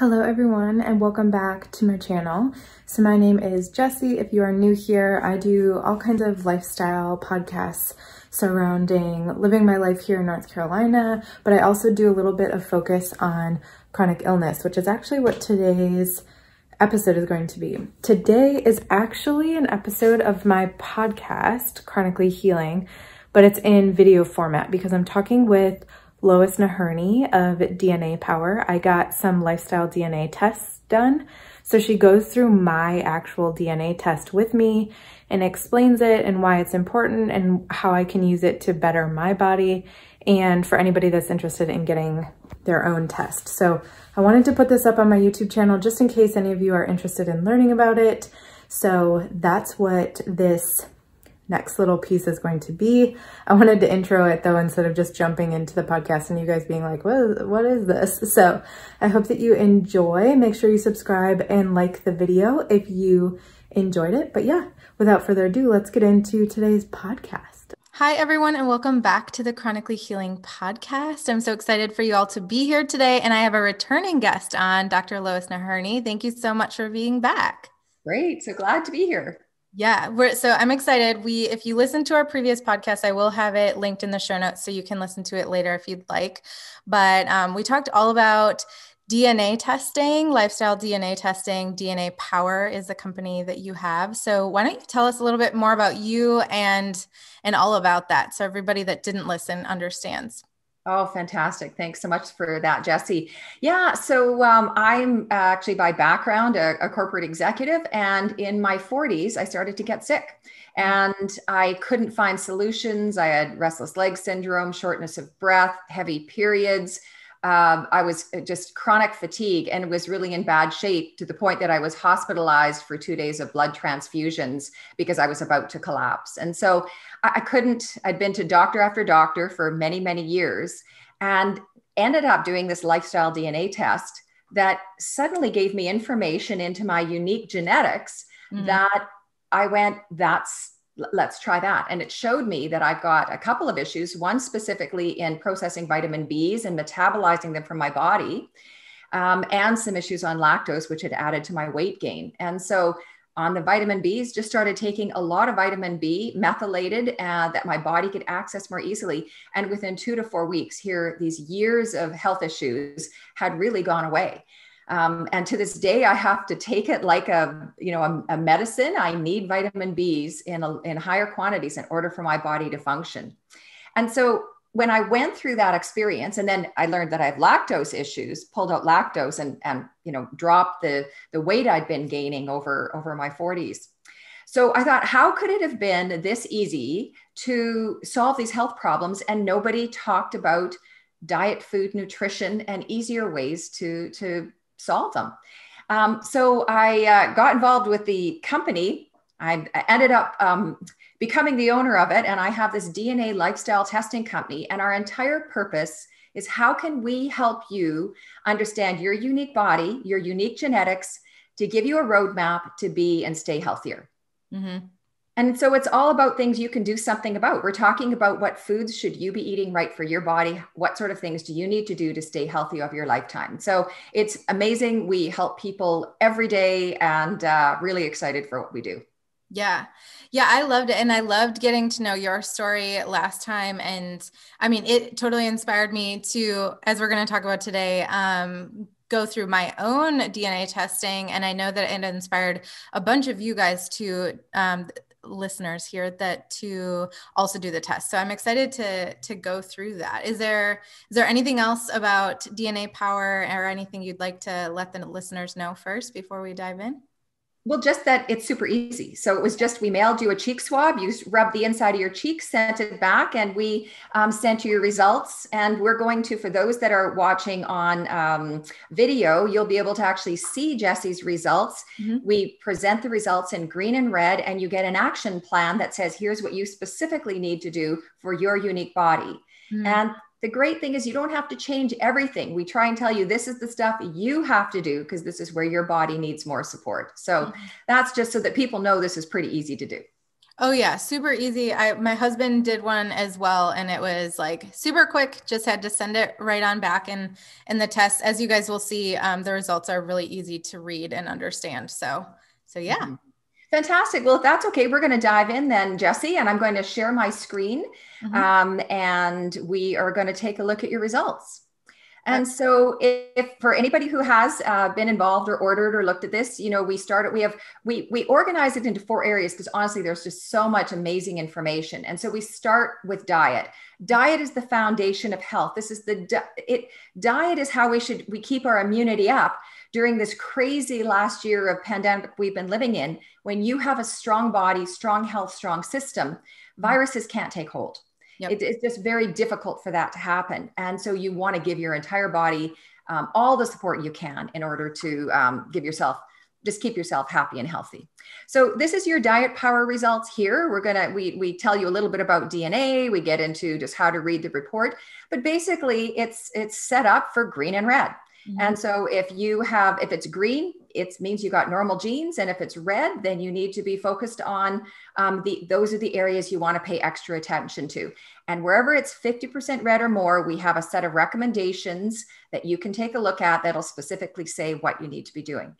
Hello everyone and welcome back to my channel. So my name is Jessie. If you are new here, I do all kinds of lifestyle podcasts surrounding living my life here in North Carolina, but I also do a little bit of focus on chronic illness, which is actually what today's episode is going to be. Today is actually an episode of my podcast, Chronically Healing, but it's in video format because I'm talking with Lois Nahirney of DNA Power. I got some lifestyle DNA tests done. So she goes through my actual DNA test with me and explains it and why it's important and how I can use it to better my body and for anybody that's interested in getting their own test. So I wanted to put this up on my YouTube channel just in case any of you are interested in learning about it. So that's what this next little piece is going to be. I wanted to intro it though instead of just jumping into the podcast and you guys being like, what is, what is this? So I hope that you enjoy. Make sure you subscribe and like the video if you enjoyed it. But yeah, without further ado, let's get into today's podcast. Hi, everyone, and welcome back to the Chronically Healing podcast. I'm so excited for you all to be here today. And I have a returning guest on, Dr. Lois Nahirney. Thank you so much for being back. Great. So glad to be here. Yeah, we're so I'm excited. We if you listen to our previous podcast, I will have it linked in the show notes so you can listen to it later if you'd like. But um, we talked all about DNA testing, lifestyle DNA testing. DNA Power is the company that you have. So why don't you tell us a little bit more about you and and all about that so everybody that didn't listen understands. Oh, fantastic. Thanks so much for that, Jessie. Yeah, so um, I'm actually by background a, a, corporate executive, and in my 40s, I started to get sick and I couldn't find solutions. I had restless leg syndrome, shortness of breath, heavy periods um, I was uh, just chronic fatigue and was really in bad shape to the point that I was hospitalized for two days of blood transfusions because I was about to collapse. And so I, I couldn't, I'd been to doctor after doctor for many, many years and ended up doing this lifestyle DNA test that suddenly gave me information into my unique genetics mm-hmm. that I went, that's let's try that. And it showed me that I've got a couple of issues, one specifically in processing vitamin Bs and metabolizing them from my body, um, and some issues on lactose, which had added to my weight gain. And so on the vitamin Bs, just started taking a lot of vitamin B, methylated, uh, that my body could access more easily. And within two to four weeks, here, these years of health issues had really gone away. Um, and to this day, I have to take it like a, you know, a, a medicine. I need vitamin Bs in, a, in higher quantities in order for my body to function. And so when I went through that experience, and then I learned that I have lactose issues, pulled out lactose and, and you know, dropped the, the weight I'd been gaining over, over my 40s. So I thought, how could it have been this easy to solve these health problems? And nobody talked about diet, food, nutrition, and easier ways to, to solve them. Um, so I uh, got involved with the company. I ended up um, becoming the owner of it, and I have this DNA lifestyle testing company. And our entire purpose is how can we help you understand your unique body, your unique genetics, to give you a roadmap to be and stay healthier. Mm-hmm. And so it's all about things you can do something about. We're talking about what foods should you be eating right for your body? What sort of things do you need to do to stay healthy of your lifetime? So it's amazing. We help people every day and uh, really excited for what we do. Yeah. Yeah, I loved it. And I loved getting to know your story last time. And I mean, it totally inspired me to, as we're going to talk about today, um, go through my own DNA testing. And I know that it inspired a bunch of you guys to um, listeners here that to also do the test. So I'm excited to to go through that. Is there is there anything else about DNA power or anything you'd like to let the listeners know first before we dive in? Well, just that it's super easy. So it was just we mailed you a cheek swab. You rubbed the inside of your cheek, sent it back, and we um, sent you your results. And we're going to, for those that are watching on um, video, you'll be able to actually see Jessie's results. Mm-hmm. We present the results in green and red, and you get an action plan that says, here's what you specifically need to do for your unique body. Mm-hmm. And the great thing is you don't have to change everything. We try and tell you this is the stuff you have to do because this is where your body needs more support. So mm-hmm. that's just so that people know this is pretty easy to do. Oh yeah, super easy. I my husband did one as well and it was like super quick. Just had to send it right on back and and the test as you guys will see um, the results are really easy to read and understand. So so yeah. Mm-hmm. Fantastic. Well, if that's okay, we're going to dive in then, Jessie, and I'm going to share my screen mm-hmm. um, and we are going to take a look at your results. And so, if, for anybody who has uh, been involved or ordered or looked at this, you know, we started. We have we we organize it into four areas because honestly, there's just so much amazing information. And so we start with diet. Diet is the foundation of health. This is the it. Diet is how we should we keep our immunity up during this crazy last year of pandemic we've been living in. When you have a strong body, strong health, strong system, viruses can't take hold. Yep. It, it's just very difficult for that to happen. And so you want to give your entire body um, all the support you can in order to um, give yourself just keep yourself happy and healthy. So this is your diet power results here. We're gonna we we tell you a little bit about DNA. We get into just how to read the report, but basically it's it's set up for green and red. Mm-hmm. And so if you have, if it's green, it means you got normal genes. And if it's red, then you need to be focused on um, the, those are the areas you want to pay extra attention to. And wherever it's 50% red or more, we have a set of recommendations that you can take a look at that'll specifically say what you need to be doing.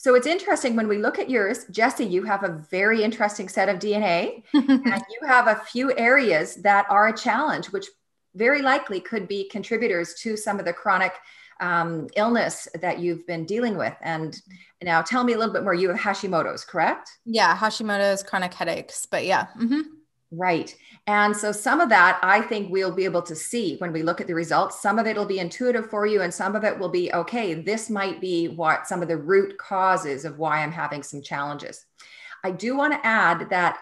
So it's interesting when we look at yours, Jessie, you have a very interesting set of DNA and you have a few areas that are a challenge, which very likely could be contributors to some of the chronic um, illness that you've been dealing with. And now tell me a little bit more. You have Hashimoto's, correct? Yeah, Hashimoto's chronic headaches. But yeah. Mm-hmm. Right. And so some of that I think we'll be able to see when we look at the results. Some of it will be intuitive for you, and some of it will be okay, this might be what some of the root causes of why I'm having some challenges. I do want to add that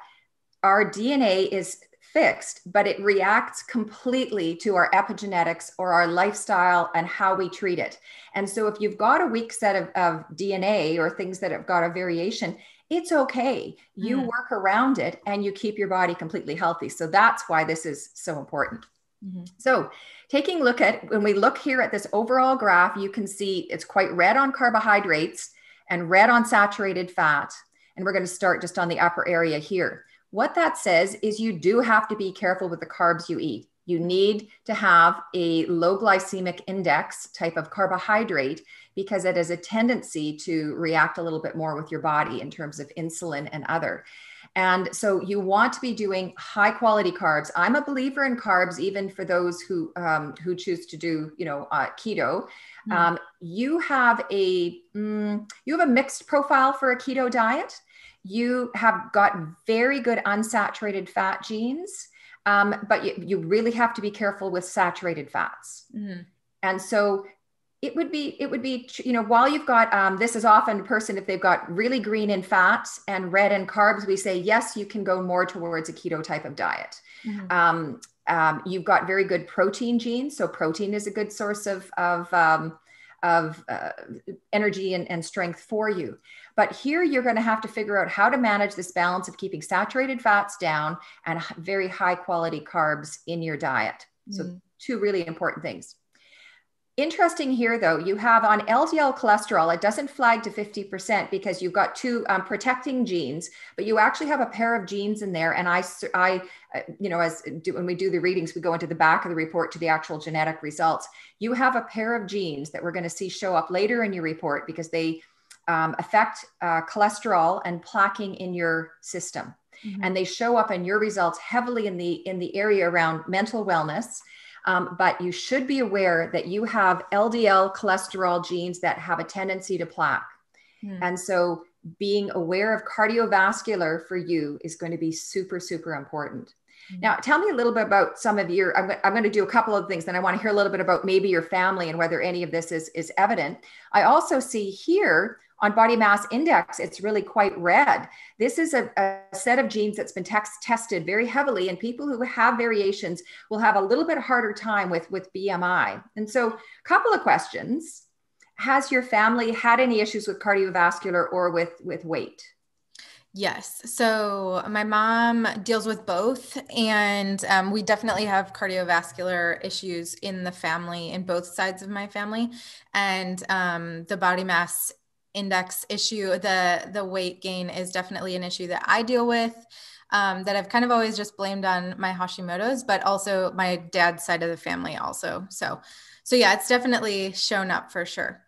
our DNA is fixed, but it reacts completely to our epigenetics or our lifestyle and how we treat it. And so if you've got a weak set of, of DNA or things that have got a variation, it's okay. You mm. work around it and you keep your body completely healthy. So that's why this is so important. Mm-hmm. So, taking a look at when we look here at this overall graph, you can see it's quite red on carbohydrates and red on saturated fat. And we're going to start just on the upper area here. What that says is you do have to be careful with the carbs you eat. You need to have a low glycemic index type of carbohydrate because it has a tendency to react a little bit more with your body in terms of insulin and other. And so you want to be doing high quality carbs. I'm a believer in carbs, even for those who um, who choose to do, you know, uh, keto. Mm. Um, you have a mm, you have a mixed profile for a keto diet you have got very good unsaturated fat genes, um, but you, you, really have to be careful with saturated fats. Mm-hmm. And so it would be, it would be, you know, while you've got, um, this is often a person, if they've got really green in fats and red in carbs, we say, yes, you can go more towards a keto type of diet. Mm-hmm. Um, um, you've got very good protein genes. So protein is a good source of, of, um, of uh, energy and, and strength for you. But here you're going to have to figure out how to manage this balance of keeping saturated fats down and very high quality carbs in your diet. So, mm. two really important things. Interesting here, though, you have on LDL cholesterol, it doesn't flag to 50% because you've got two um, protecting genes, but you actually have a pair of genes in there. And I, I uh, you know, as do, when we do the readings, we go into the back of the report to the actual genetic results. You have a pair of genes that we're going to see show up later in your report because they um, affect uh, cholesterol and plaquing in your system. Mm-hmm. And they show up in your results heavily in the in the area around mental wellness. Um, but you should be aware that you have LDL cholesterol genes that have a tendency to plaque. Mm. And so being aware of cardiovascular for you is going to be super, super important. Mm-hmm. Now, tell me a little bit about some of your. I'm, I'm going to do a couple of things, then I want to hear a little bit about maybe your family and whether any of this is is evident. I also see here on body mass index, it's really quite red. This is a, a set of genes that's been tex- tested very heavily, and people who have variations will have a little bit harder time with, with BMI. And so, a couple of questions. Has your family had any issues with cardiovascular or with, with weight? Yes. So my mom deals with both, and um, we definitely have cardiovascular issues in the family, in both sides of my family. And um, the body mass index issue the the weight gain is definitely an issue that i deal with um, that I've kind of always just blamed on my Hashimoto's, but also my dad's side of the family also. So, so yeah, it's definitely shown up for sure.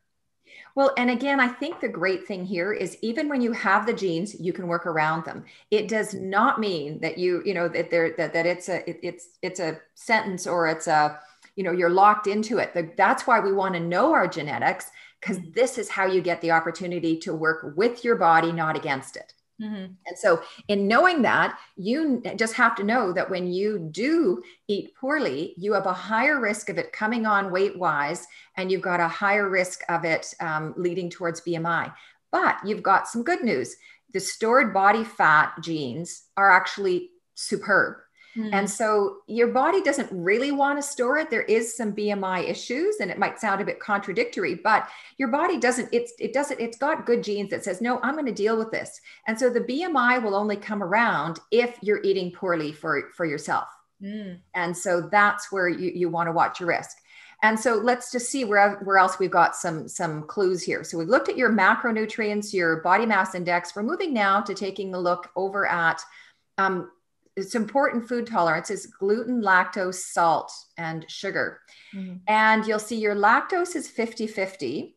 Well, and again, I think the great thing here is even when you have the genes, you can work around them. It does not mean that you, you know, that there that, that it's a it, it's it's a sentence or it's a, you know, you're locked into it. That's why we want to know our genetics because this is how you get the opportunity to work with your body, not against it. Mm-hmm. And so, in knowing that, you just have to know that when you do eat poorly, you have a higher risk of it coming on weight wise, and you've got a higher risk of it um, leading towards BMI. But you've got some good news. The stored body fat genes are actually superb. Mm. And so your body doesn't really want to store it. There is some BMI issues and it might sound a bit contradictory, but your body doesn't it's it doesn't it's got good genes that says no, I'm going to deal with this. And so the BMI will only come around if you're eating poorly for for yourself. Mm. And so that's where you you want to watch your risk. And so let's just see where, where else we've got some, some clues here. So we've looked at your macronutrients, your body mass index. We're moving now to taking a look over at um, it's important food tolerance is gluten, lactose, salt, and sugar. Mm-hmm. And you'll see your lactose is 50 50,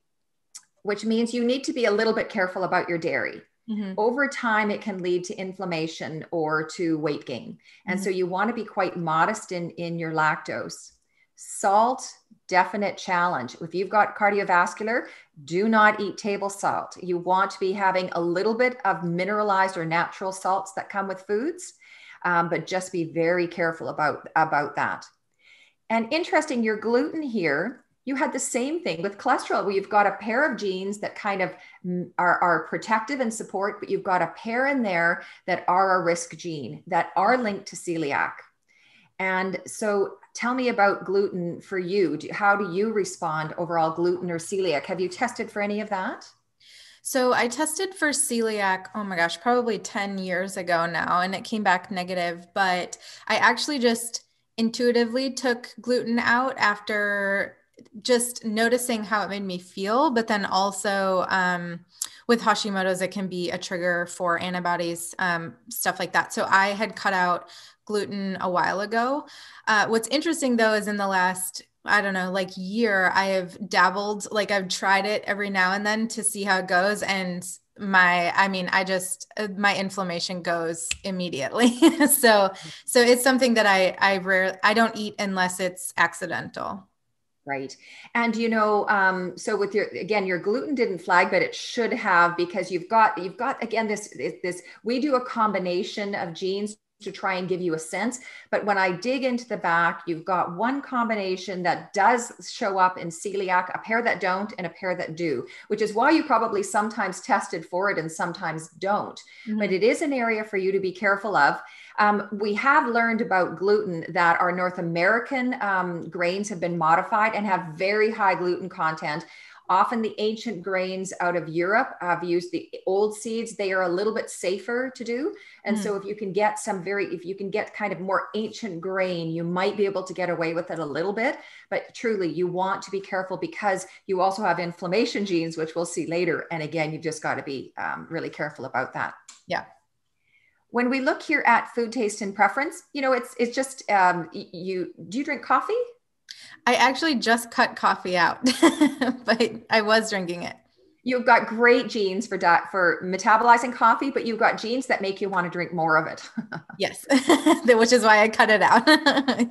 which means you need to be a little bit careful about your dairy. Mm-hmm. Over time, it can lead to inflammation or to weight gain. And mm-hmm. so you want to be quite modest in, in your lactose. Salt, definite challenge. If you've got cardiovascular, do not eat table salt. You want to be having a little bit of mineralized or natural salts that come with foods um, but just be very careful about, about that. And interesting, your gluten here, you had the same thing with cholesterol, where you've got a pair of genes that kind of are, are protective and support, but you've got a pair in there that are a risk gene that are linked to celiac. And so tell me about gluten for you. How do you respond overall gluten or celiac? Have you tested for any of that? So I tested for celiac, oh my gosh, probably 10 years ago now, and it came back negative. But I actually just intuitively took gluten out after just noticing how it made me feel. But then also um, with Hashimoto's, it can be a trigger for antibodies, um, stuff like that. So I had cut out gluten a while ago. Uh, what's interesting though is in the last I don't know, like year, I have dabbled, like I've tried it every now and then to see how it goes. And my, I mean, I just, uh, my inflammation goes immediately. so, so it's something that I, I rarely, I don't eat unless it's accidental. Right. And you know, um, so with your again, your gluten didn't flag, but it should have because you've got you've got again this this we do a combination of genes to try and give you a sense. But when I dig into the back, you've got one combination that does show up in celiac, a pair that don't, and a pair that do, which is why you probably sometimes tested for it and sometimes don't. Mm-hmm. But it is an area for you to be careful of. Um, we have learned about gluten that our North American um, grains have been modified and have very high gluten content. Often the ancient grains out of Europe I've used the old seeds. They are a little bit safer to do. And mm. so if you can get some very, if you can get kind of more ancient grain, you might be able to get away with it a little bit. But truly, you want to be careful because you also have inflammation genes, which we'll see later. And again, you've just got to be um, really careful about that. Yeah when we look here at food taste and preference you know it's it's just um, you do you drink coffee I actually just cut coffee out, but I was drinking it. You've got great genes for di- for metabolizing coffee, but you've got genes that make you want to drink more of it. yes, which is why I cut it out.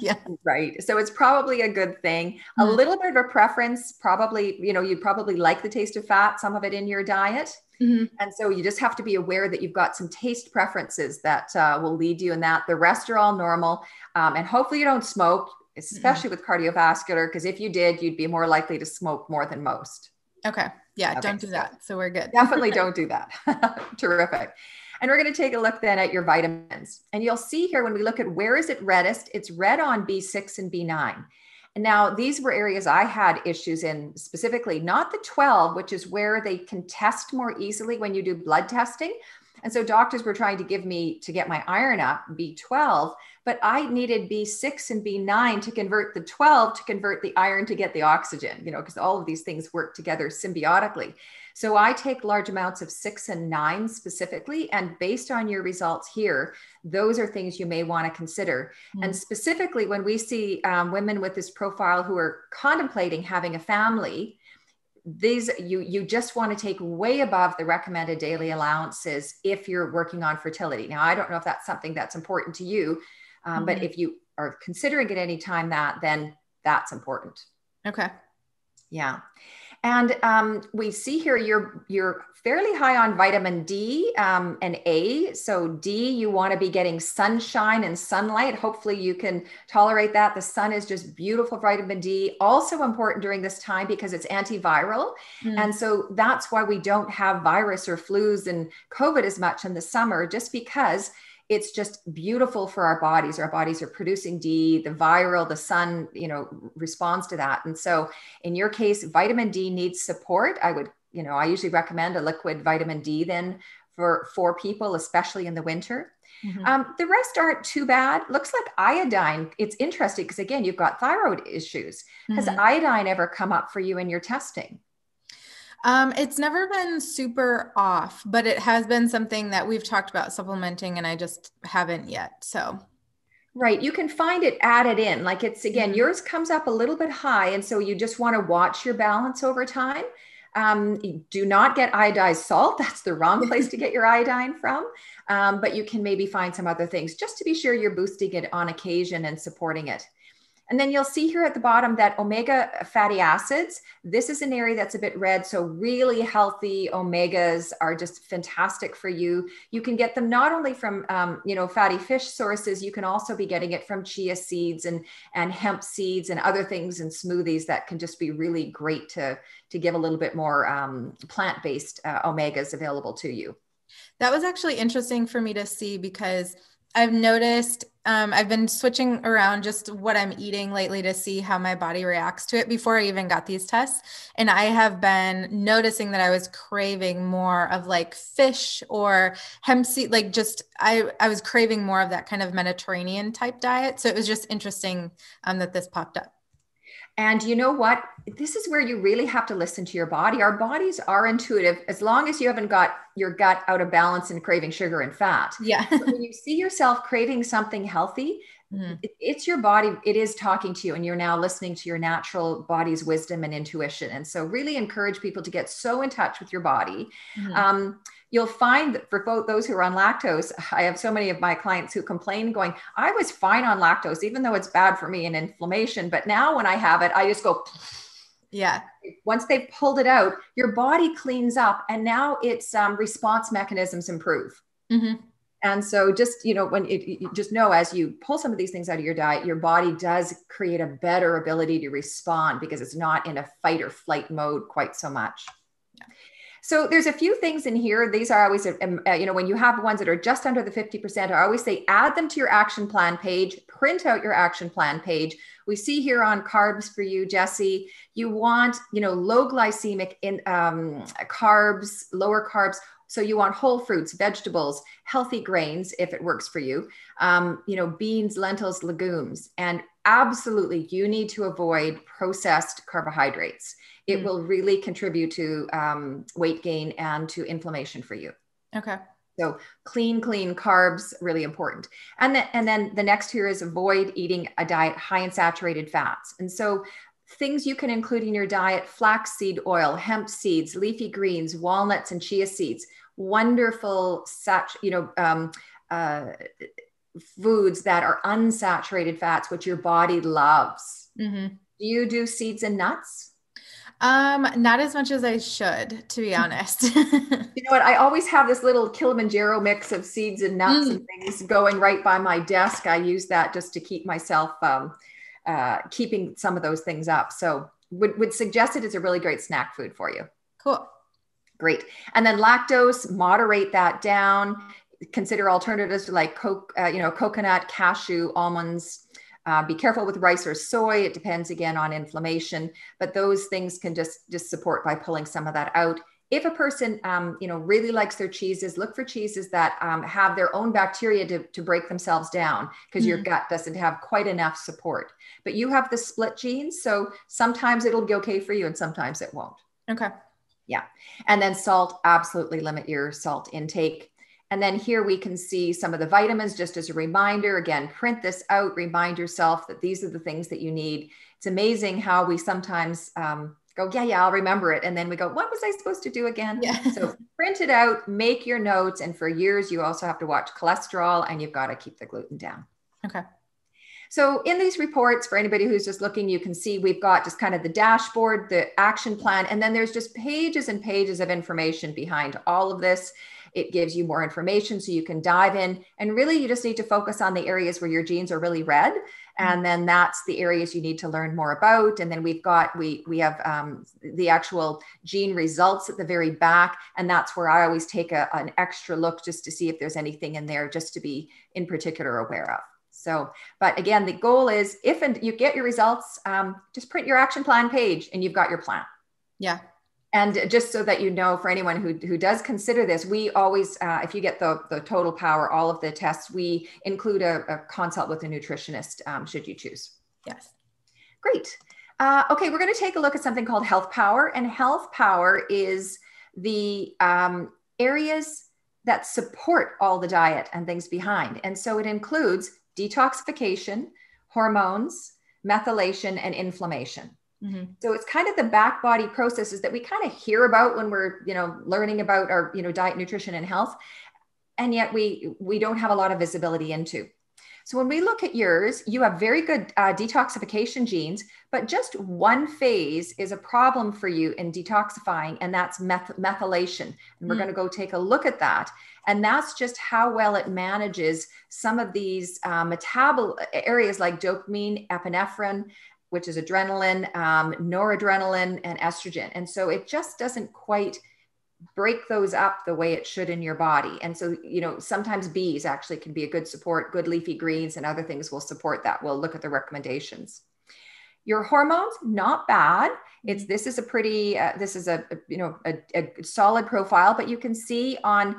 yeah, right. So it's probably a good thing. Mm-hmm. A little bit of a preference, probably. You know, you probably like the taste of fat, some of it in your diet. Mm-hmm. And so you just have to be aware that you've got some taste preferences that uh, will lead you in that. The rest are all normal. Um, and hopefully you don't smoke especially mm-hmm. with cardiovascular, because if you did, you'd be more likely to smoke more than most. Okay. Yeah. Okay. Don't do that. So we're good. Definitely don't do that. Terrific. And we're going to take a look then at your vitamins. And you'll see here when we look at where is it reddest, it's red on B6 and B9. And now these were areas I had issues in specifically, not the 12, which is where they can test more easily when you do blood testing, And so doctors were trying to give me to get my iron up B12, but I needed B6 and B9 to convert the 12 to convert the iron to get the oxygen, you know, because all of these things work together symbiotically. So I take large amounts of six and nine specifically. And based on your results here, those are things you may want to consider. Mm. And specifically, when we see um, women with this profile who are contemplating having a family, these you you just want to take way above the recommended daily allowances if you're working on fertility now i don't know if that's something that's important to you um, mm-hmm. but if you are considering at any time that then that's important okay yeah and um, we see here you're you're fairly high on vitamin D um, and A. So D, you want to be getting sunshine and sunlight. Hopefully, you can tolerate that. The sun is just beautiful vitamin D. Also important during this time because it's antiviral, mm. and so that's why we don't have virus or flus and COVID as much in the summer, just because it's just beautiful for our bodies. Our bodies are producing D, the viral, the sun, you know, responds to that. And so in your case, vitamin D needs support. I would, you know, I usually recommend a liquid vitamin D then for, for people, especially in the winter. Mm-hmm. Um, the rest aren't too bad. Looks like iodine. It's interesting because again, you've got thyroid issues. Mm-hmm. Has iodine ever come up for you in your testing? Um, it's never been super off, but it has been something that we've talked about supplementing, and I just haven't yet. So, right, you can find it added in. Like it's again, mm-hmm. yours comes up a little bit high, and so you just want to watch your balance over time. Um, do not get iodized salt. That's the wrong place to get your iodine from. Um, but you can maybe find some other things just to be sure you're boosting it on occasion and supporting it. And then you'll see here at the bottom that omega fatty acids, this is an area that's a bit red. So really healthy omegas are just fantastic for you. You can get them not only from, um, you know, fatty fish sources, you can also be getting it from chia seeds and, and hemp seeds and other things and smoothies that can just be really great to, to give a little bit more um, plant-based uh, omegas available to you. That was actually interesting for me to see because I've noticed um, I've been switching around just what I'm eating lately to see how my body reacts to it before I even got these tests. And I have been noticing that I was craving more of like fish or hemp seed, like just I, I was craving more of that kind of Mediterranean type diet. So it was just interesting um, that this popped up. And you know what? This is where you really have to listen to your body. Our bodies are intuitive as long as you haven't got your gut out of balance and craving sugar and fat. Yeah. So when you see yourself craving something healthy, mm-hmm. it, it's your body, it is talking to you, and you're now listening to your natural body's wisdom and intuition. And so, really encourage people to get so in touch with your body. Mm-hmm. Um, you'll find that for those who are on lactose, I have so many of my clients who complain going, I was fine on lactose, even though it's bad for me and inflammation. But now when I have it, I just go, yeah. Once they've pulled it out, your body cleans up and now its um, response mechanisms improve. Mm-hmm. And so just, you know, when it, you just know as you pull some of these things out of your diet, your body does create a better ability to respond because it's not in a fight or flight mode quite so much. So there's a few things in here. These are always, um, uh, you know, when you have ones that are just under the 50%, I always say add them to your action plan page, print out your action plan page. We see here on carbs for you, Jessie, you want, you know, low glycemic in um, carbs, lower carbs. So you want whole fruits, vegetables, healthy grains, if it works for you, um, you know, beans, lentils, legumes, and absolutely you need to avoid processed carbohydrates it mm. will really contribute to um, weight gain and to inflammation for you. Okay. So clean, clean carbs, really important. And then, and then the next here is avoid eating a diet high in saturated fats. And so things you can include in your diet, flaxseed oil, hemp seeds, leafy greens, walnuts, and chia seeds, wonderful, such, you know, um, uh, foods that are unsaturated fats, which your body loves. Mm-hmm. Do you do seeds and nuts? Um, not as much as I should, to be honest. you know what? I always have this little Kilimanjaro mix of seeds and nuts mm. and things going right by my desk. I use that just to keep myself um, uh, keeping some of those things up. So would, would suggest it is a really great snack food for you. Cool. Great. And then lactose, moderate that down. Consider alternatives like coke, uh, you know, coconut, cashew, almonds, uh, be careful with rice or soy. It depends again on inflammation, but those things can just just support by pulling some of that out. if a person, um, you know, really likes their cheeses, look for cheeses that um, have their own bacteria to, to break themselves down because mm. your gut doesn't have quite enough support. But you have the split genes, so sometimes it'll be okay for you, and sometimes it won't. Okay. Yeah, and then salt. Absolutely limit your salt intake. And then here we can see some of the vitamins just as a reminder. Again, print this out, remind yourself that these are the things that you need. It's amazing how we sometimes um, go, yeah, yeah, I'll remember it. And then we go, what was I supposed to do again? Yeah. so print it out, make your notes. And for years, you also have to watch cholesterol and you've got to keep the gluten down. Okay. So in these reports, for anybody who's just looking, you can see we've got just kind of the dashboard, the action plan, and then there's just pages and pages of information behind all of this. It gives you more information so you can dive in. And really, you just need to focus on the areas where your genes are really red. Mm-hmm. And then that's the areas you need to learn more about. And then we've got, we, we have um, the actual gene results at the very back. And that's where I always take a, an extra look just to see if there's anything in there just to be in particular aware of. So, but again, the goal is if and you get your results, um, just print your action plan page and you've got your plan. Yeah and just so that you know for anyone who, who does consider this we always uh, if you get the, the total power all of the tests we include a, a consult with a nutritionist um, should you choose. Yes. Great. Uh, okay we're going to take a look at something called health power. And health power is the um, areas that support all the diet and things behind. And so it includes detoxification hormones methylation and inflammation Mm-hmm. So it's kind of the back body processes that we kind of hear about when we're, you know, learning about our, you know, diet, nutrition, and health, and yet we we don't have a lot of visibility into. So when we look at yours, you have very good uh, detoxification genes, but just one phase is a problem for you in detoxifying, and that's meth- methylation. And we're mm. going to go take a look at that. And that's just how well it manages some of these uh, metabol areas like dopamine, epinephrine, which is adrenaline, um, noradrenaline, and estrogen. And so it just doesn't quite break those up the way it should in your body. And so, you know, sometimes Bs actually can be a good support, good leafy greens and other things will support that. We'll look at the recommendations. Your hormones, not bad. It's this is a pretty, uh, this is a, you know, a, a, solid profile, but you can see on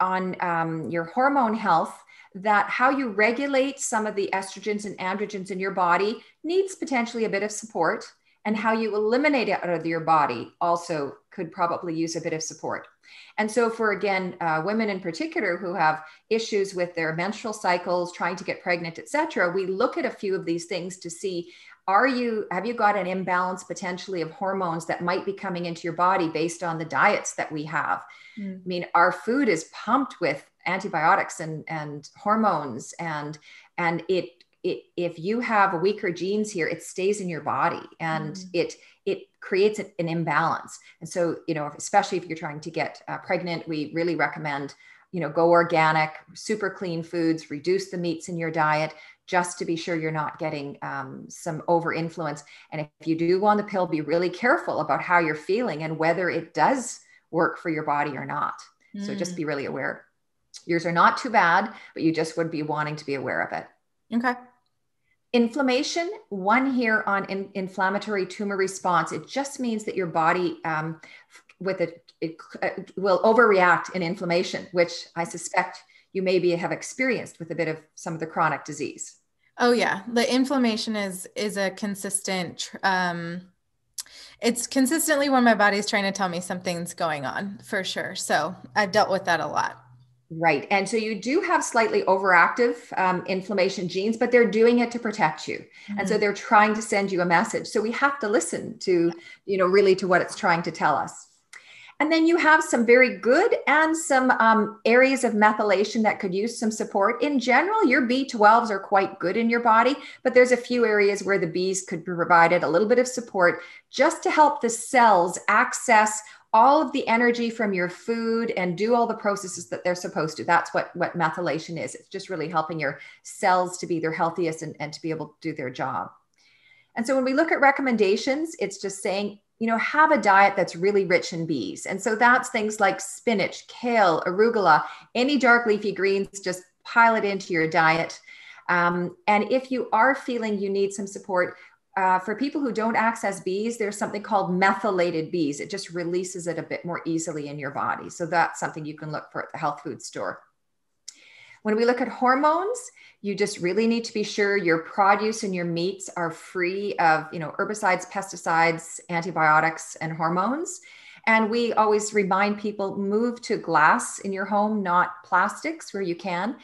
on um, your hormone health that how you regulate some of the estrogens and androgens in your body needs potentially a bit of support and how you eliminate it out of your body also could probably use a bit of support and so for again uh, women in particular who have issues with their menstrual cycles trying to get pregnant etc we look at a few of these things to see are you have you got an imbalance potentially of hormones that might be coming into your body based on the diets that we have mm. i mean our food is pumped with antibiotics and and hormones and and it it if you have weaker genes here it stays in your body and mm. it it creates an imbalance and so you know especially if you're trying to get uh, pregnant we really recommend you know go organic super clean foods reduce the meats in your diet just to be sure you're not getting um, some over influence and if you do go on the pill be really careful about how you're feeling and whether it does work for your body or not mm. so just mm. be really aware Yours are not too bad, but you just would be wanting to be aware of it. Okay. Inflammation, one here on in, inflammatory tumor response, it just means that your body um, with it, it uh, will overreact in inflammation, which I suspect you maybe have experienced with a bit of some of the chronic disease. Oh yeah, the inflammation is is a consistent um it's consistently when my body's trying to tell me something's going on for sure. So I've dealt with that a lot. Right. And so you do have slightly overactive um, inflammation genes, but they're doing it to protect you. Mm-hmm. And so mm-hmm. they're trying to send you a message. So we have to listen to, you know, really to what it's trying to tell us. And then you have some very good and some um, areas of methylation that could use some support. In general, your B12s are quite good in your body, but there's a few areas where the Bs could be provided a little bit of support just to help the cells access all of the energy from your food and do all the processes that they're supposed to. That's what, what methylation is. It's just really helping your cells to be their healthiest and, and to be able to do their job. And so when we look at recommendations, it's just saying, you know, have a diet that's really rich in Bs. And so that's things like spinach, kale, arugula, any dark leafy greens, just pile it into your diet. Um, and if you are feeling you need some support, uh, for people who don't access Bs, there's something called methylated Bs. It just releases it a bit more easily in your body. So that's something you can look for at the health food store. When we look at hormones, you just really need to be sure your produce and your meats are free of, you know, herbicides, pesticides, antibiotics, and hormones. And we always remind people move to glass in your home, not plastics where you can.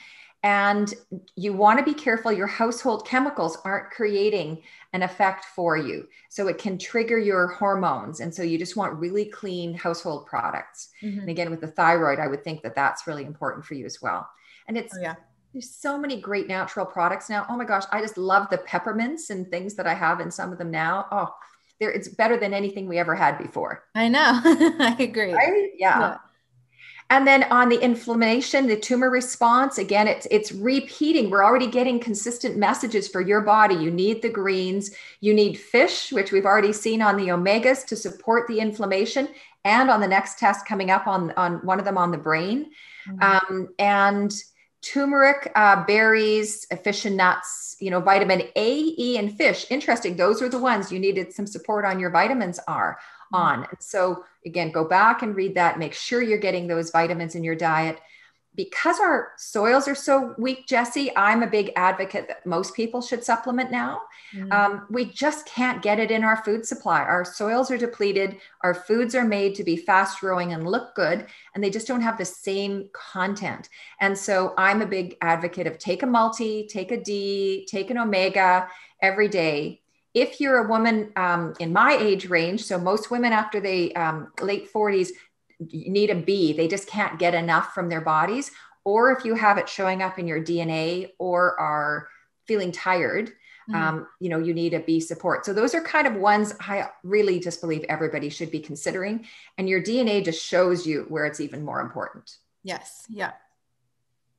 And you want to be careful your household chemicals aren't creating an effect for you. So it can trigger your hormones. And so you just want really clean household products. Mm-hmm. And again, with the thyroid, I would think that that's really important for you as well. And it's, oh, yeah. There's so many great natural products now. Oh my gosh, I just love the peppermints and things that I have in some of them now. Oh, there it's better than anything we ever had before. I know. I agree. Right? Yeah. yeah. And then on the inflammation, the tumor response, again, it's it's repeating. We're already getting consistent messages for your body. You need the greens, you need fish, which we've already seen on the omegas to support the inflammation, and on the next test coming up on, on one of them on the brain. Mm-hmm. Um, and turmeric, uh, berries, fish and nuts, you know, vitamin A, E, and fish. Interesting. Those are the ones you needed some support on your vitamins are on. And so again, go back and read that. Make sure you're getting those vitamins in your diet. Because our soils are so weak, Jessie, I'm a big advocate that most people should supplement now. Mm-hmm. Um, we just can't get it in our food supply. Our soils are depleted. Our foods are made to be fast growing and look good, and they just don't have the same content. And so I'm a big advocate of take a multi, take a D, take an omega every day if you're a woman um, in my age range, so most women after they um, late 40s need a B, they just can't get enough from their bodies. Or if you have it showing up in your DNA or are feeling tired, mm-hmm. um, you know, you need a B support. So those are kind of ones I really just believe everybody should be considering. And your DNA just shows you where it's even more important. Yes. Yeah.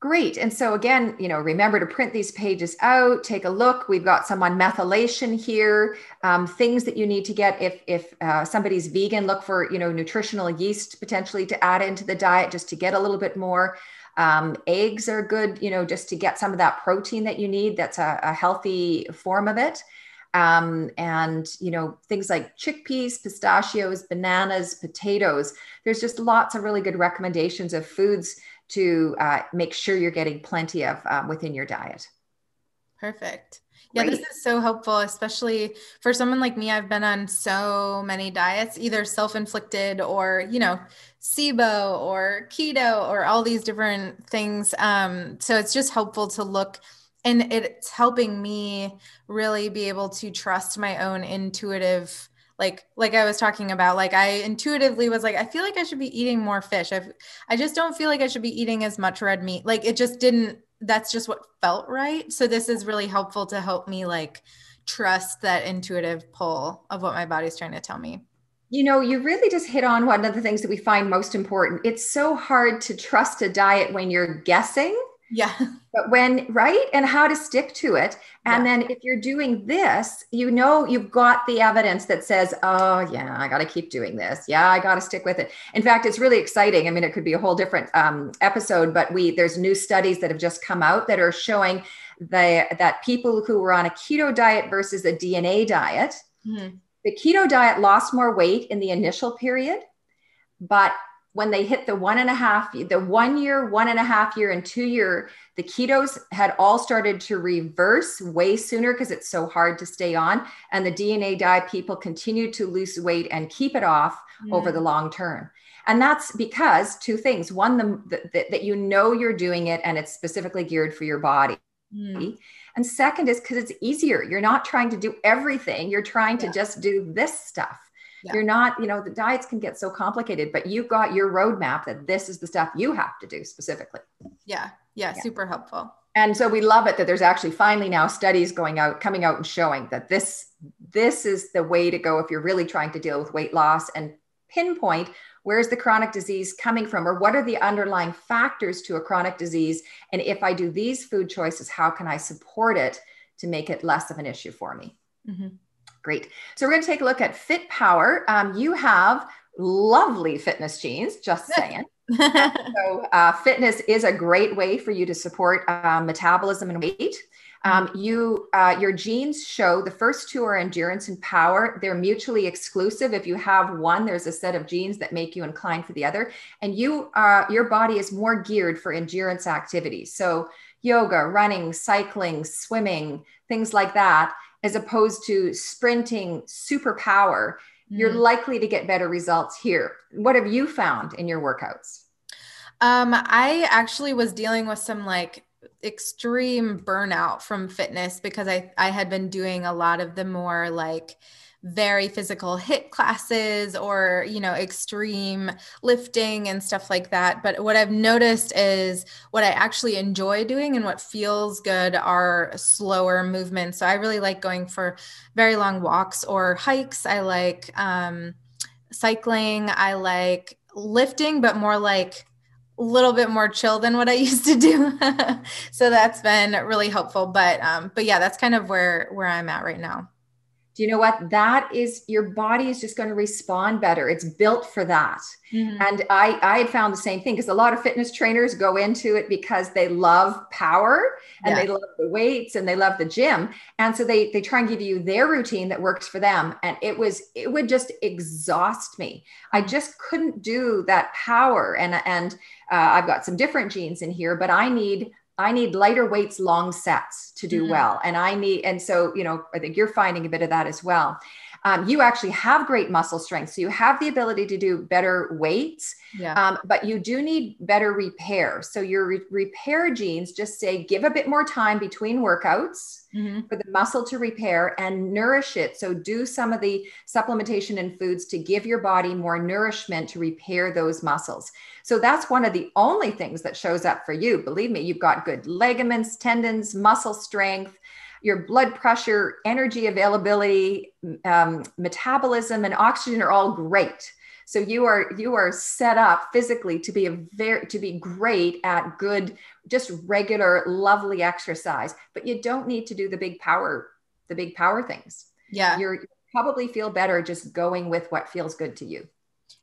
Great. And so again, you know, remember to print these pages out, take a look. We've got some on methylation here, um, things that you need to get if, if uh, somebody's vegan, look for, you know, nutritional yeast potentially to add into the diet just to get a little bit more. Um, eggs are good, you know, just to get some of that protein that you need. That's a, a healthy form of it. Um, and you know things like chickpeas pistachios bananas potatoes there's just lots of really good recommendations of foods to uh, make sure you're getting plenty of um, within your diet. Perfect. Yeah, Great. this is so helpful, especially for someone like me. I've been on so many diets, either self inflicted or, you know, SIBO or keto or all these different things. Um, so it's just helpful to look and it's helping me really be able to trust my own intuitive like like i was talking about like i intuitively was like i feel like i should be eating more fish. I i just don't feel like i should be eating as much red meat. Like it just didn't that's just what felt right. So this is really helpful to help me like trust that intuitive pull of what my body's trying to tell me. You know, you really just hit on one of the things that we find most important. It's so hard to trust a diet when you're guessing yeah. But when, right? And how to stick to it. And yeah. then if you're doing this, you know, you've got the evidence that says, oh, yeah, I got to keep doing this. Yeah, I got to stick with it. In fact, it's really exciting. I mean, it could be a whole different um, episode, but we, there's new studies that have just come out that are showing the, that people who were on a keto diet versus a DNA diet, mm-hmm. the keto diet lost more weight in the initial period, but when they hit the one and a half, the one year, one and a half year, and two year, the ketos had all started to reverse way sooner because it's so hard to stay on. And the DNA diet people continue to lose weight and keep it off mm. over the long term. And that's because two things. One, the, the, that you know you're doing it and it's specifically geared for your body. Mm. And second is because it's easier. You're not trying to do everything, you're trying to just do this stuff. Yeah. You're not, you know, the diets can get so complicated, but you've got your roadmap that this is the stuff you have to do specifically. Yeah. Yeah. yeah. Super helpful. And so we love it that there's actually finally now studies going out, coming out and showing that this, this is the way to go if you're really trying to deal with weight loss and pinpoint where's the chronic disease coming from or what are the underlying factors to a chronic disease and if i do these food choices how can i support it to make it less of an issue for me mm-hmm. Great. So we're going to take a look at Fit Power. Um, you have lovely fitness genes, just saying. so uh, fitness is a great way for you to support uh, metabolism and weight. Um, you, uh, your genes show the first two are endurance and power. They're mutually exclusive. If you have one, there's a set of genes that make you inclined for the other. And you, uh, your body is more geared for endurance activities. So yoga, running, cycling, swimming, things like that, as opposed to sprinting, superpower. Mm. You're likely to get better results here. What have you found in your workouts? Um, I actually was dealing with some like extreme burnout from fitness because I, I had been doing a lot of the more like very physical HIIT classes or you know extreme lifting and stuff like that but what i've noticed is what i actually enjoy doing and what feels good are slower movements so i really like going for very long walks or hikes i like um, cycling i like lifting but more like a little bit more chill than what I used to do. so that's been really helpful. But um, but yeah, that's kind of where where I'm at right now. Do you know what? That is your body is just going to respond better. It's built for that. Mm-hmm. And I I had found the same thing because a lot of fitness trainers go into it because they love power and yeah. they love the weights and they love the gym. And so they they try and give you their routine that works for them. And it was it would just exhaust me. I just couldn't do that power and and uh, I've got some different genes in here, but I need I need lighter weights, long sets to do mm-hmm. well. And I need, and so, you know, I think you're finding a bit of that as well. Um, you actually have great muscle strength. So you have the ability to do better weights, yeah. um, but you do need better repair. So your re- repair genes just say give a bit more time between workouts mm-hmm. for the muscle to repair and nourish it. So do some of the supplementation and foods to give your body more nourishment to repair those muscles. So that's one of the only things that shows up for you. Believe me, you've got good ligaments, tendons, muscle strength your blood pressure, energy availability, um, metabolism, and oxygen are all great. So you are you are set up physically to be a very to be great at good, just regular, lovely exercise. But you don't need to do the big power, the big power things. Yeah, you're you probably feel better just going with what feels good to you.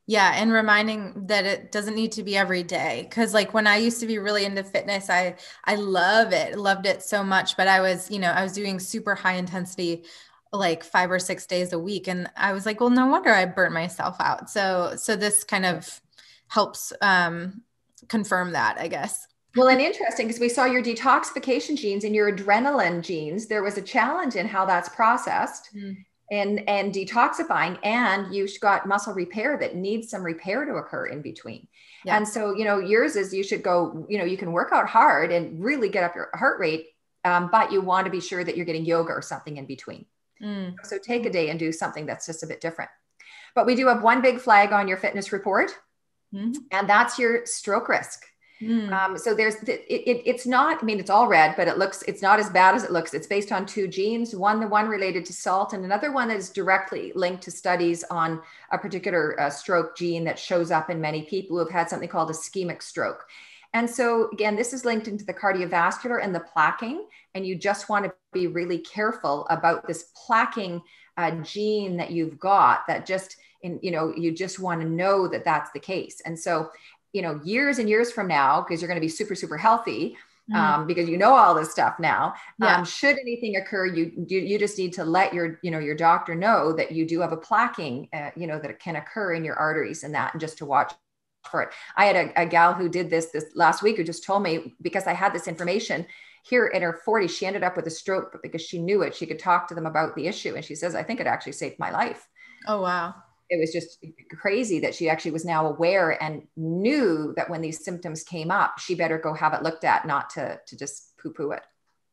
Yeah, and reminding that it doesn't need to be every day cuz like when I used to be really into fitness, I I love it. Loved it so much, but I was, you know, I was doing super high intensity like 5 or 6 days a week and I was like, well, no wonder I burnt myself out. So so this kind of helps um confirm that, I guess. Well, and interesting because we saw your detoxification genes and your adrenaline genes. There was a challenge in how that's processed. Mm and and detoxifying and you've got muscle repair that needs some repair to occur in between yeah. and so you know yours is you should go you know you can work out hard and really get up your heart rate um, but you want to be sure that you're getting yoga or something in between mm. so take a day and do something that's just a bit different but we do have one big flag on your fitness report mm-hmm. and that's your stroke risk Mm. Um, so there's it, it, it's not i mean it's all red but it looks it's not as bad as it looks. It's based on two genes one the one related to salt and another one that is directly linked to studies on a particular uh, stroke gene that shows up in many people who have had something called ischemic stroke. And so again this is linked into the cardiovascular and the plaquing and you just want to be really careful about this plaquing uh, gene that you've got that just in you know you just want to know that that's the case. And so you know years and years from now because you're going to be super super healthy mm-hmm. um, because you know all this stuff now yeah. um, should anything occur you, you you just need to let your you know your doctor know that you do have a plaquing uh, you know that can occur in your arteries and that and just to watch for it i had a, a gal who did this this last week who just told me because i had this information here in her 40s she ended up with a stroke but because she knew it she could talk to them about the issue and she says i think it actually saved my life oh wow it was just crazy that she actually was now aware and knew that when these symptoms came up, she better go have it looked at, not to to just poo poo it.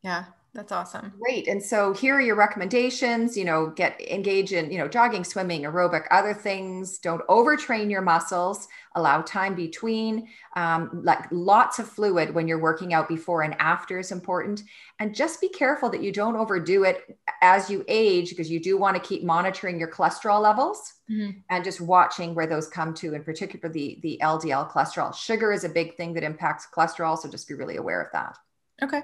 Yeah. That's awesome. Great. And so here are your recommendations, you know, get engage in, you know, jogging, swimming, aerobic, other things. Don't overtrain your muscles. Allow time between. Um, like lots of fluid when you're working out before and after is important. And just be careful that you don't overdo it as you age because you do want to keep monitoring your cholesterol levels mm-hmm. and just watching where those come to, in particular the, the LDL cholesterol. Sugar is a big thing that impacts cholesterol. So just be really aware of that. Okay.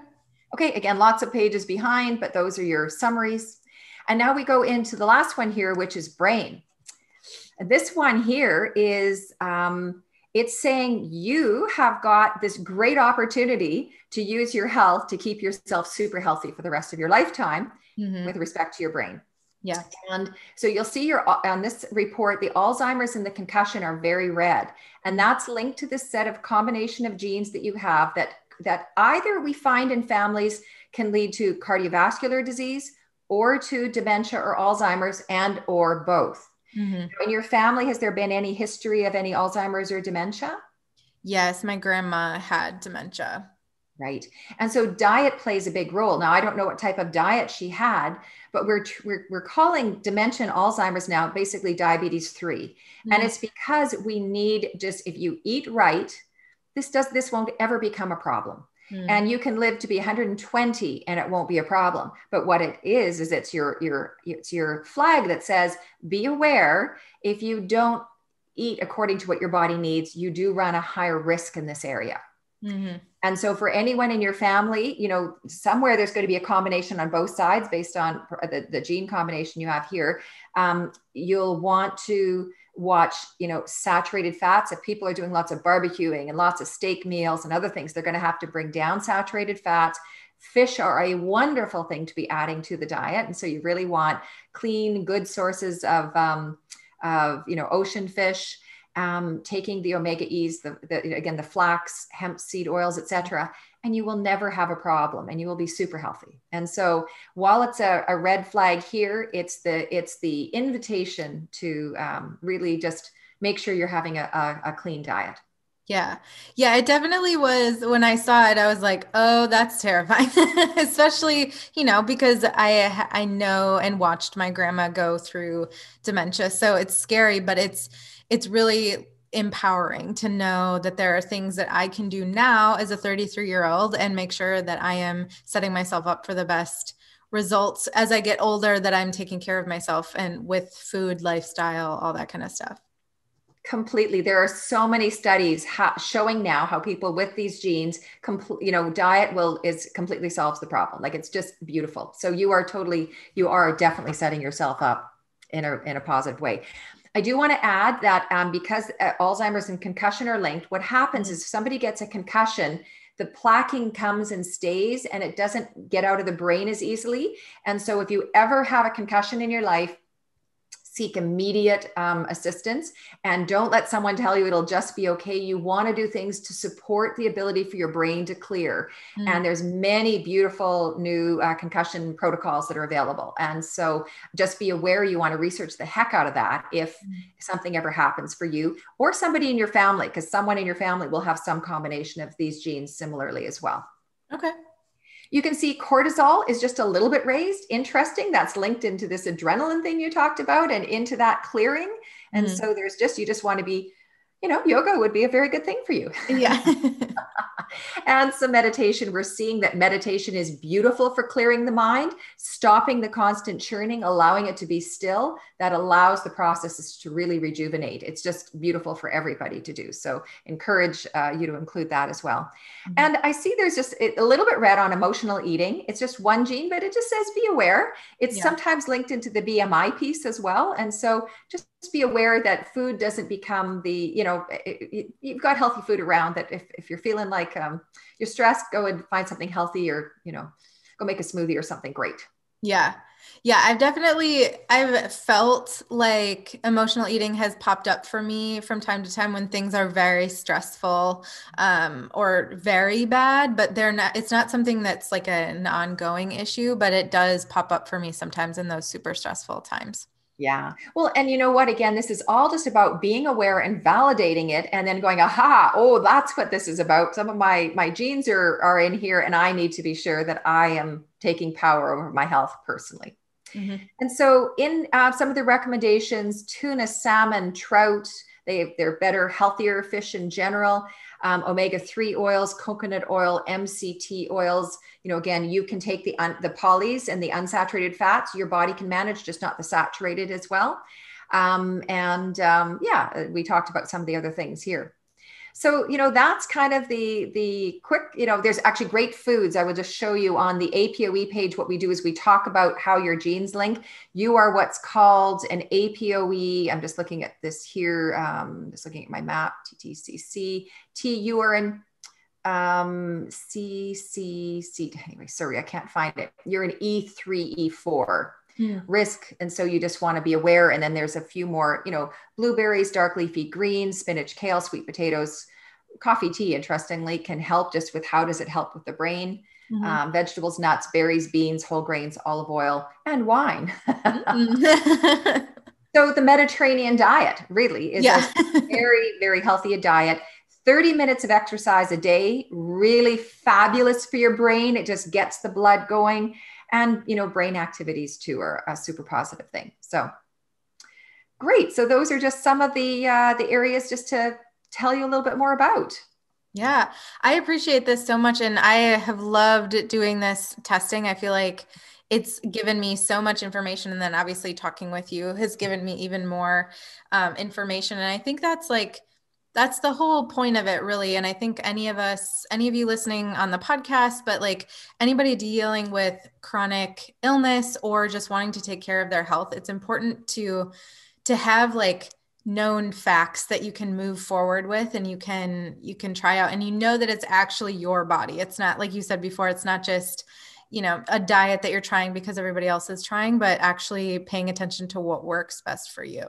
Okay, again, lots of pages behind, but those are your summaries. And now we go into the last one here, which is brain. This one here is, um, it's saying you have got this great opportunity to use your health to keep yourself super healthy for the rest of your lifetime mm-hmm. with respect to your brain. Yeah. And so you'll see your on this report, the Alzheimer's and the concussion are very red. And that's linked to this set of combination of genes that you have that that either we find in families can lead to cardiovascular disease or to dementia or Alzheimer's and or both. Mm-hmm. In your family, has there been any history of any Alzheimer's or dementia? Yes, my grandma had dementia. Right. And so diet plays a big role. Now, I don't know what type of diet she had, but we're, we're, we're calling dementia and Alzheimer's now basically diabetes 3. Mm-hmm. And it's because we need just, if you eat right, this does, this won't ever become a problem. Mm. And you can live to be 120 and it won't be a problem. But what it is is it's your your it's your flag that says be aware if you don't eat according to what your body needs, you do run a higher risk in this area. Mm-hmm. And so, for anyone in your family, you know, somewhere there's going to be a combination on both sides based on the, the gene combination you have here. Um, you'll want to watch you know saturated fats. If people are doing lots of barbecuing and lots of steak meals and other things they're going to have to bring down saturated fats. Fish are a wonderful thing to be adding to the diet. And so you really want clean good sources of um, of you know ocean fish um, taking the omega e's the, the again the flax hemp seed oils etc and you will never have a problem and you will be super healthy and so while it's a, a red flag here it's the it's the invitation to um, really just make sure you're having a, a, a clean diet yeah. Yeah, it definitely was when I saw it I was like, "Oh, that's terrifying." Especially, you know, because I I know and watched my grandma go through dementia. So it's scary, but it's it's really empowering to know that there are things that I can do now as a 33 year old and make sure that I am setting myself up for the best results as I get older, that I'm taking care of myself and with food, lifestyle, all that kind of stuff. Completely. There are so many studies showing now how people with these genes, complete, you know, diet will is completely solves the problem. Like it's just beautiful. So you are totally, you are definitely setting yourself up in a in a positive way. I do want to add that um, because uh, Alzheimer's and concussion are linked, what happens is if somebody gets a concussion, the plaquing comes and stays and it doesn't get out of the brain as easily. And so if you ever have a concussion in your life, seek immediate um, assistance. And don't let someone tell you it'll just be okay. You want to do things to support the ability for your brain to clear. Mm. and there's many beautiful new uh, concussion protocols that are available. And so just be aware you want to research the heck out of that if mm. something ever happens for you or somebody in your family because someone in your family will have some combination of these genes similarly as well. Okay you can see cortisol is just a little bit raised. Interesting. That's linked into this adrenaline thing you talked about and into that clearing. And mm-hmm. so there's just, you just want to be, you know, yoga would be a very good thing for you. Yeah. and some meditation. We're seeing that meditation is beautiful for clearing the mind, stopping the constant churning, allowing it to be still. That allows the processes to really rejuvenate. It's just beautiful for everybody to do. So, encourage uh, you to include that as well. Mm-hmm. And I see there's just a little bit red on emotional eating. It's just one gene, but it just says be aware. It's yeah. sometimes linked into the BMI piece as well. And so, just be aware that food doesn't become the you know you've got healthy food around that if, if you're feeling like um, you're stressed go and find something healthy or you know go make a smoothie or something great. Yeah. Yeah i've definitely i've felt like emotional eating has popped up for me from time to time when things are very stressful um, or very bad but they're not it's not something that's like an ongoing issue but it does pop up for me sometimes in those super stressful times yeah. Well, and you know what? Again, this is all just about being aware and validating it and then going, aha, oh, that's what this is about. Some of my my genes are are in here and I need to be sure that I am taking power over my health personally. Mm-hmm. And so in uh, some of the recommendations, tuna, salmon, trout, they, they're better, healthier fish in general um, omega-3 oils, coconut oil, MCT oils. You know, again, you can take the, un- the polys and the unsaturated fats your body can manage, just not the saturated as well. Um, and um, yeah, we talked about some of the other things here. So you know that's kind of the the quick you know there's actually great foods. I will just show you on the apoe page what we do is we talk about how your genes link. You are what's called an apoe i'm just looking at this here um, just looking at my map ttcc t you are an um ccc anyway sorry i can't find it. You're an e3 e4 yeah. risk. And so you just want to be aware. And then there's a few more, you know, blueberries, dark leafy greens, spinach, kale, sweet potatoes, coffee, tea, interestingly, can help just with how does it help with the brain. Mm-hmm. Um, vegetables, nuts, berries, beans, whole grains, olive oil, and wine. so the Mediterranean diet really is yeah. a very, very healthy a diet. 30 minutes of exercise a day, really fabulous for your brain. It just gets the blood going. And you know brain activities too are a super positive thing. So great. So those are just some of the uh, the areas just to tell you a little bit more about. Yeah i appreciate this so much and i have loved doing this testing. I feel like it's given me so much information and then obviously talking with you has given me even more um, information. And i think that's like that's the whole point of it really and i think any of us any of you listening on the podcast but like anybody dealing with chronic illness or just wanting to take care of their health it's important to to have like known facts that you can move forward with and you can you can try out and you know that it's actually your body. It's not like you said before it's not just you know a diet that you're trying because everybody else is trying but actually paying attention to what works best for you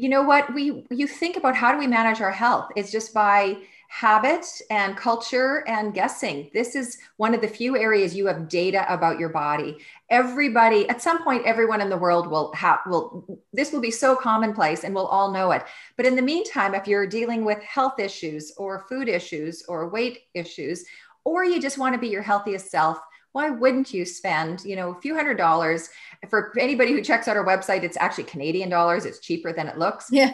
you know what? We you think about how do we manage our health it's just by habit and culture and guessing. This is one of the few areas you have data about your body. Everybody at some point everyone in the world will have will this will be so commonplace and we'll all know it. But in the meantime if you're dealing with health issues or food issues or weight issues or you just want to be your healthiest self why wouldn't you spend you know a few hundred dollars? For anybody who checks out our website it's actually canadian dollars. It's cheaper than it looks. Yeah.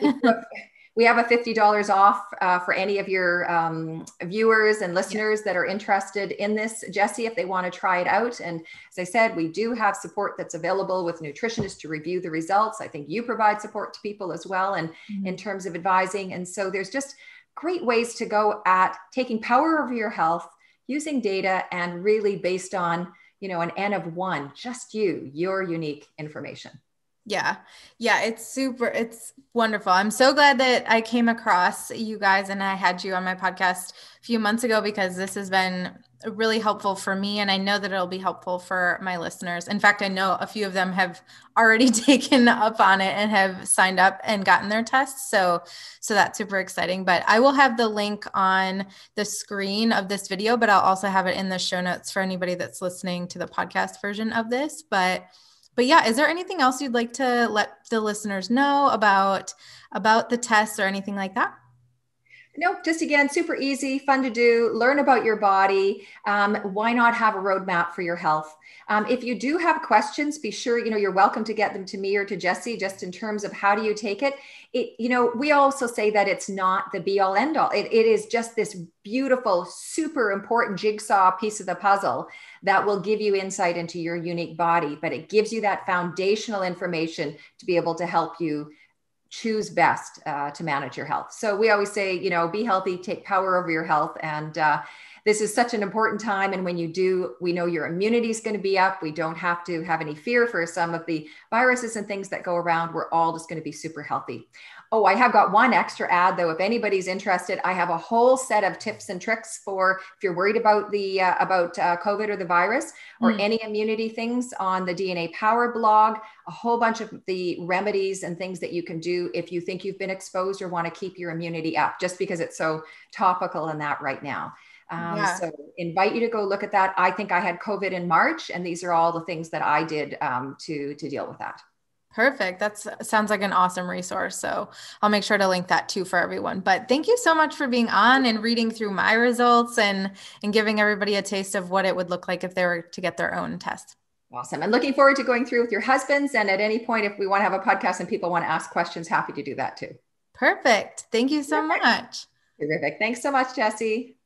We have a $50 off uh, for any of your um, viewers and listeners that are interested in this Jessie if they want to try it out. And as i said we do have support that's available with nutritionists to review the results. I think you provide support to people as well and mm-hmm. in terms of advising. And so there's just great ways to go at taking power over your health using data and really based on you know an n of one just you your unique information. Yeah. Yeah it's super it's wonderful. I'm so glad that i came across you guys and i had you on my podcast a few months ago because this has been really helpful for me and i know that it'll be helpful for my listeners. In fact i know a few of them have already taken up on it and have signed up and gotten their tests so so that's super exciting. But i will have the link on the screen of this video but i'll also have it in the show notes for anybody that's listening to the podcast version of this. But but yeah is there anything else you'd like to let the listeners know about about the tests or anything like that Nope, just again, super easy, fun to do. Learn about your body. Um, why not have a roadmap for your health? Um, if you do have questions, be sure you know you're welcome to get them to me or to Jessie. Just in terms of how do you take it? It you know we also say that it's not the be all end all. It, it is just this beautiful, super important jigsaw piece of the puzzle that will give you insight into your unique body. But it gives you that foundational information to be able to help you choose best uh, to manage your health. So we always say, you know, be healthy, take power over your health. And uh, this is such an important time. And when you do, we know your immunity is going to be up. We don't have to have any fear for some of the viruses and things that go around. We're all just going to be super healthy. Oh, I have got one extra ad though. If anybody's interested, I have a whole set of tips and tricks for if you're worried about the uh, about uh, COVID or the virus or mm. any immunity things on the dnaPower blog. A whole bunch of the remedies and things that you can do if you think you've been exposed or want to keep your immunity up, just because it's so topical in that right now. Um, yeah. So invite you to go look at that. I think I had COVID in March, and these are all the things that I did um, to to deal with that. Perfect. That sounds like an awesome resource. So I'll make sure to link that too for everyone. But thank you so much for being on and reading through my results and and giving everybody a taste of what it would look like if they were to get their own test. Awesome. And looking forward to going through with your husbands. And at any point, if we want to have a podcast and people want to ask questions, happy to do that too. Perfect. Thank you so Perfect. much. Terrific. Thanks so much, Jessie.